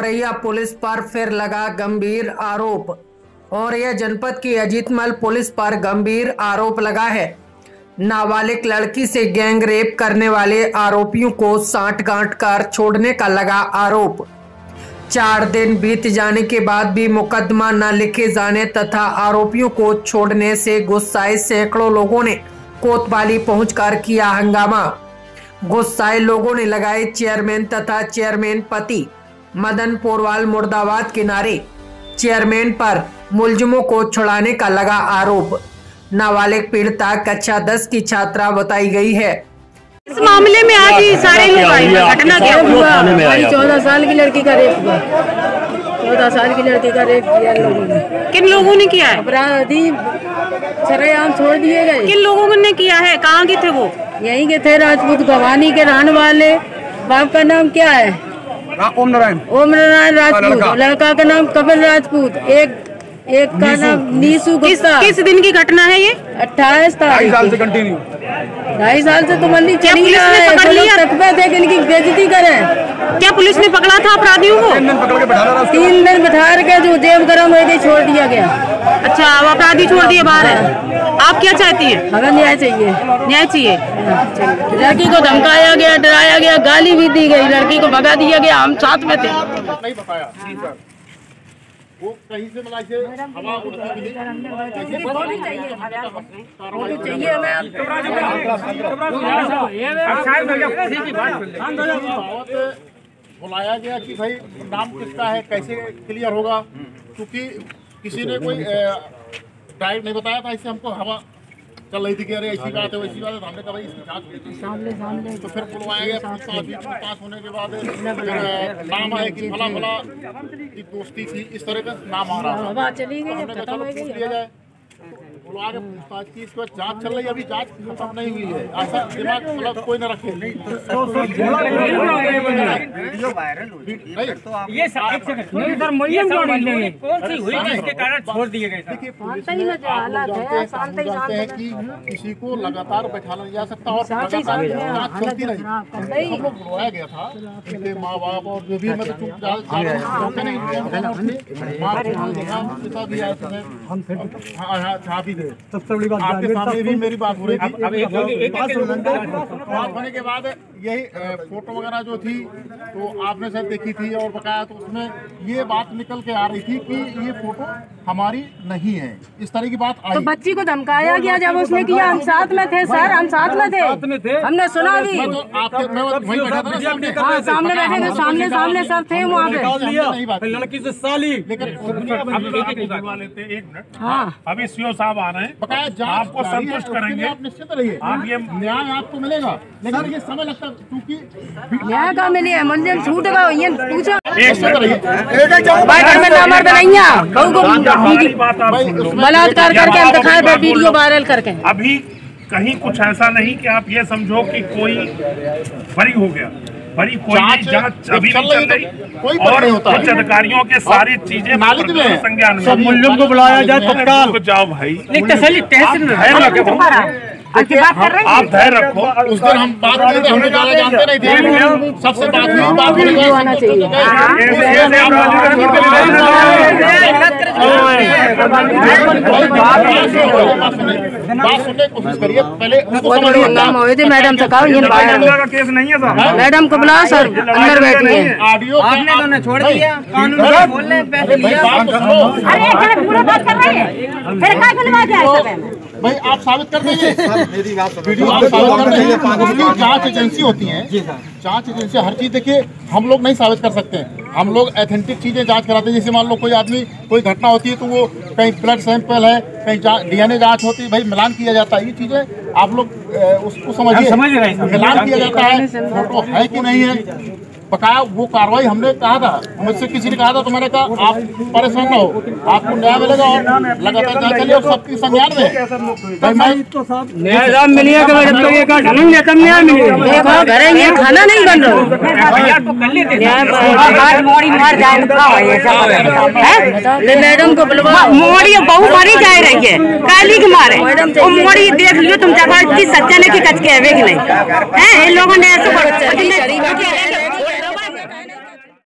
Auraiya police पर फिर लगा गंभीर आरोप औरैया जनपद की अजीतमल पुलिस पर गंभीर आरोप लगा है। नाबालिग लड़की से गैंग रेप करने वाले आरोपियों को साठ गांठ कर छोड़ने का लगा आरोप। चार दिन बीत जाने के बाद भी मुकदमा न लिखे जाने तथा आरोपियों को छोड़ने से गुस्साए सैकड़ों लोगों ने कोतवाली पहुंचकर किया हंगामा। गुस्साए लोगों ने लगाए चेयरमैन तथा चेयरमैन पति। मदन पोरवाल मुर्दाबाद के नारे चेयरमैन पर मुलजमों को छुड़ाने का लगा आरोप। नाबालिग पीड़िता कक्षा दस की छात्रा बताई गई है। इस मामले में आज ही सारे लोग आए घटना क्या हुआ? हमारी चौदह साल की लड़की का रेप हुआ। चौदह साल की लड़की का रेप किया लोगों ने। किन लोगों ने किया है? अपराधी सरेआम छोड़ दिए गए। किन लोगों ने किया है? कहाँ के थे वो? यहीं के थे राजपूत भवानी के रहने वाले। बाप का नाम क्या है? ओम नारायण। ओम नारायण राजपूत। लड़का? का नाम कपिल राजपूत। एक एक का नाम नीसू किस गुप्ता। किस दिन की घटना है ये? अट्ठाईस ढाई तारीख साल। से कंटिन्यू ढाई साल से तो मंदी क्या चली पुलिस रहा ने पकड़ लिया? तक थे इनकी बेइज्जती करें? क्या पुलिस ने पकड़ा था अपराधियों को? तीन दिन बैठा के जो जेब गरम हो गई छोड़ दिया गया। अच्छा अब अपराधी छोड़ दिए बाहर है। आप क्या चाहती हैं? हमें न्याय चाहिए। न्याय चाहिए। लड़की को धमकाया गया डराया गया गाली भी दी गई लड़की को भगा दिया गया हम साथ में थे। नहीं बताया। वो कहीं से ऐसे हवा उड़ती बुलाया गया कि भाई नाम किसका है कैसे क्लियर होगा? क्योंकि किसी ने कोई डायरेक्ट नहीं बताया था इससे हमको हवा चल रही थी कि अरे ऐसी बात है वैसी बात है तो हमने कहा भाई इसकी जाँच सामने सामने। तो फिर बुलवाया गया पूछताछ होने के बाद नाम आया कि फला फला की दोस्ती थी इस तरह का नाम आ रहा है चली गई हो गई लिया जाए बुला के पूछताछ की इसके जाँच चल रही है अभी जाँच खत्म नहीं हुई है। ऐसा दिमाग मतलब कोई न रखे। नहीं ये सर कौन सी हुई जिसके कारण छोड़ दिए गए है, जानते हैं जानते हैं कि किसी को लगातार बैठाना नहीं जा सकता और जाँच चलती रही। हम लोग बुलवाया गया था उनके माँ बाप और जो भी मतलब चुप जाते नहीं माँ को देखा पिता भी आए थे हाँ हाँ जहाँ भी थे सबसे बड़ी बात आपके सामने भी मेरी बात हो रही थी अब एक एक एक बात होने के बाद यही फ़ोटो वगैरह जो थी तो आपने शायद देखी थी और बताया तो उसमें ये बात निकल के आ रही थी कि ये फ़ोटो हमारी नहीं है। इस तरह की बात आई। तो बच्ची को धमकाया गया जब उसने किया? हम साथ में थे सर हम साथ में थे। हमने सुना भी। मैं तो आपके मैं वहीं बैठा था ना सामने। हाँ बैठे थे सामने सामने सब थे वहाँ पे। लड़की से साली। लेकिन अब एक एक बुलवा लेते हैं, हाँ। अभी सीओ साहब आ रहे हैं। आपको संतुष्ट करेंगे। आप निश्चित रहिए। आप ये न्याय आपको मिलेगा। लेकिन ये समय लगता है? का है छूट पूछो। भाई घर में है बहू को बलात्कार करके हम दिखाए वीडियो वायरल करके। अभी कहीं कुछ ऐसा नहीं कि आप ये समझो कि कोई बरी हो गया। बरी कोई जाँच अभी चल रही है तो कोई और नहीं होता। कुछ है। अधिकारियों के सारी चीज़ें नालिज में संज्ञान में सब। मूल्यों को बुलाया जाए रुक जाओ भाई। आप धैर्य रखो आप धैर्य रखो उस दिन हम बात करते थे, हम ज़्यादा जानते नहीं थे सबसे बात हुई बात होने के चाहिए बात सुनने की कोशिश करिए पहले उनको बहुत बड़ी हंगामा हुए थे मैडम से कहा ये केस नहीं है साहब मैडम को बुलाओ सर अंदर बैठी है ऑडियो आपने तो छोड़ दिया कानून बोल रहे पैसे तो सुनो अरे पूरा बात कर रहे हैं फिर क्या भाई आप साबित कर देंगे। वीडियो आप साबित कर देंगे। जाँच एजेंसी होती है। जाँच एजेंसी हर चीज़ देखिए हम लोग नहीं साबित कर सकते। हम लोग एथेंटिक चीज़ें जाँच कराते हैं। जैसे मान लो कोई आदमी कोई घटना होती है तो वो कहीं ब्लड सैंपल है कहीं डीएनए जाँच होती है। भाई मिलान किया जाता है। ये चीज़ें आप लोग उसको समझिए। समझ मिलान किया जाता है। फ़ोटो है कि नहीं है? बकाया वो कार्रवाई हमने कहा था। मुझसे किसी ने कहा था तो मैंने कहा आप परेशान ना हो। आपको न्याय मिलेगा और लगातार जाँच चलिए और सबकी संज्ञान में। भाई मैं न्याय मिलिए जब तक ये का ढंग नहीं कम न्याय मिलेगा देखो घर ये खाना नहीं बन रहा। मोड़ी मर जाए तो खाओ ये सब। ले मैडम को बुलवा मोड़ी बहु मारी जा रही है। काली के मारे। वो मोड़ी देख लियो तुम जगह की सच्चा ने की कच के है नहीं? हैं? इन लोगों ने ऐसे